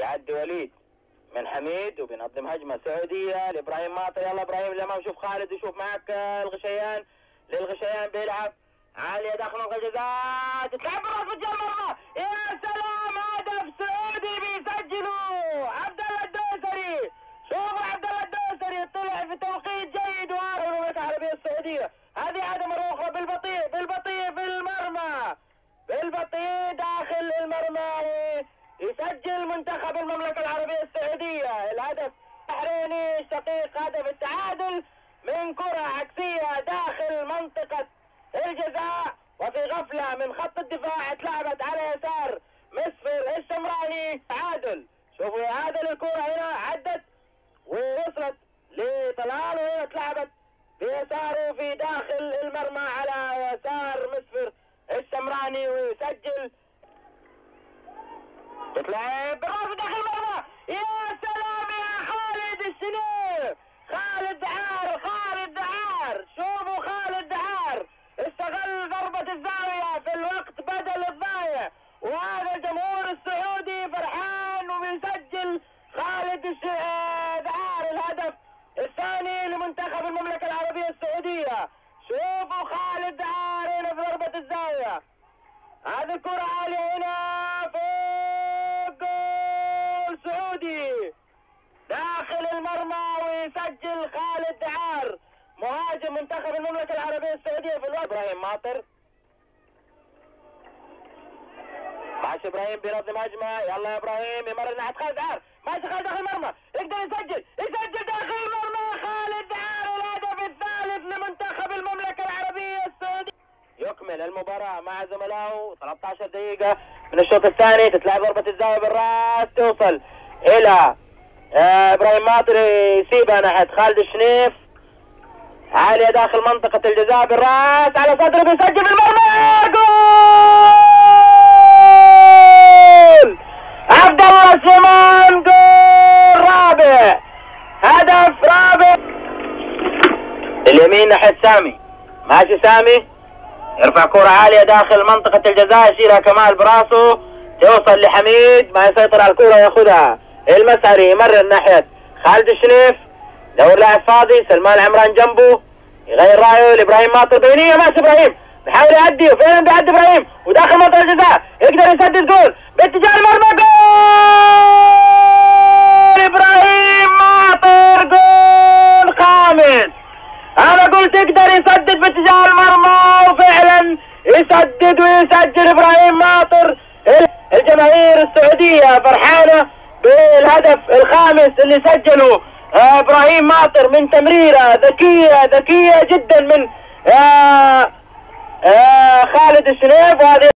يعدي وليد من حميد وبينظم هجمه سعوديه لإبراهيم ماطر. يلا إبراهيم الامام شوف خالد وشوف معك الغشيان للغشيان بيلعب. عالية داخل منطقة الجزاء تتلعب براس رجال المرمى يا سلام هدف سعودي بيسجلوا عبد الله الدوسري شوفوا عبد الله الدوسري طلع في توقيت جيد. والمملكة العربية السعودية هذه عادة مرة أخرى بالبطيء بالبطيء في المرمى بالبطيء داخل المرمى. يسجل منتخب المملكة العربية السعودية. الهدف البحريني الشقيق هدف التعادل من كرة عكسية داخل منطقة الجزاء. وفي غفلة من خط الدفاع اتلعبت على يسار مسفر الشمراني تعادل. شوفوا هذا الكرة هنا عدت ووصلت لطلال وهنا اتلعبت بيساره في داخل المرمى على يسار مسفر الشمراني ويسجل يا سلام يا خالد الشنيف خالد دعار خالد دعار. شوفوا خالد دعار. استغل ضربة الزاوية في الوقت بدل الضايع. وهذا الجمهور السعودي فرحان وبيسجل خالد دعار الهدف الثاني لمنتخب المملكة العربية السعودية. شوفوا خالد دعار هنا في ضربة الزاوية. هذه الكرة عالية هنا فوق ويسجل خالد دعار مهاجم منتخب المملكة العربية السعودية في الوقت. إبراهيم ماطر. ماشي إبراهيم بينظم هجمة يلا يا إبراهيم يمرر ناحية خالد دعار. ماشي خالد داخل المرمى. يقدر يسجل يسجل داخل المرمى. خالد دعار الهدف الثالث لمنتخب المملكة العربية السعودية. يكمل المباراة مع زملائه. 13 دقيقة من الشوط الثاني تتلعب ضربة الزاوية بالراس. توصل إلى آه إبراهيم ماطر يسيبها ناحية خالد الشنيف. عالية داخل منطقة الجزاء بالراس. على صدره بيسجل المرمى. جول! عبد الله سليمان جول رابع. هدف رابع. اليمين ناحية سامي. ماشي سامي. يرفع كرة عالية داخل منطقة الجزاء يشيلها كمال براسه. توصل لحميد ما يسيطر على الكرة ياخذها. المسعري يمرر ناحية خالد الشنيف دور لاعب فاضي سلمان عمران جنبه. يغير رأيه لإبراهيم ماطر بينيه ماشي إبراهيم. بيحاول يعدي وفين بيعدي إبراهيم. وداخل منطقة الجزاء. يقدر يسدد جول. باتجاه المرمى جول! إبراهيم ماطر جول خامس أنا قلت يقدر يسدد باتجاه المرمى وفعلا يسدد ويسجل إبراهيم ماطر. الجماهير السعودية فرحانة. بالهدف الخامس اللي سجله إبراهيم ماطر من تمريرة ذكية ذكية جدا من خالد الشنيف. وهذه